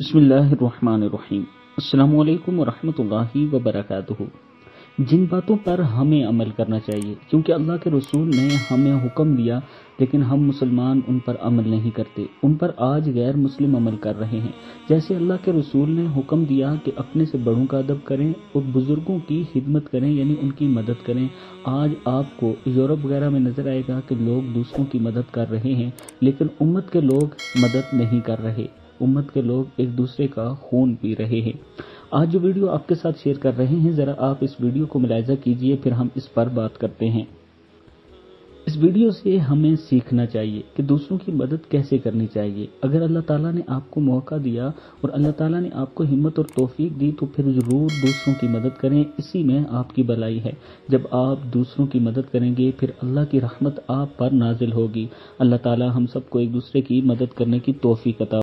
बसमीम वरहमतुल्लाहि वबरकातुहू। जिन बातों पर हमें अमल करना चाहिए, क्योंकि अल्लाह के रसूल ने हमें हुक्म दिया, लेकिन हम मुसलमान उन पर अमल नहीं करते। उन पर आज गैर मुस्लिम अमल कर रहे हैं। जैसे अल्लाह के रसूल ने हुक्म दिया कि अपने से बड़ों का अदब करें और बुज़ुर्गों की खिदमत करें, यानी उनकी मदद करें। आज आपको यूरोप वगैरह में नज़र आएगा कि लोग दूसरों की मदद कर रहे हैं, लेकिन उम्मत के लोग मदद नहीं कर रहे। उम्मत के लोग एक दूसरे का खून पी रहे हैं। आज जो वीडियो आपके साथ शेयर कर रहे हैं, ज़रा आप इस वीडियो को मुलायजा कीजिए, फिर हम इस पर बात करते हैं। इस वीडियो से हमें सीखना चाहिए कि दूसरों की मदद कैसे करनी चाहिए। अगर अल्लाह ताला ने आपको मौका दिया और अल्लाह ताला ने आपको हिम्मत और तोफीक दी तो फिर ज़रूर दूसरों की मदद करें। इसी में आपकी भलाई है। जब आप दूसरों की मदद करेंगे, फिर अल्लाह की रहमत आप पर नाजिल होगी। अल्लाह ताला हम सबको एक दूसरे की मदद करने की तोफ़ी अता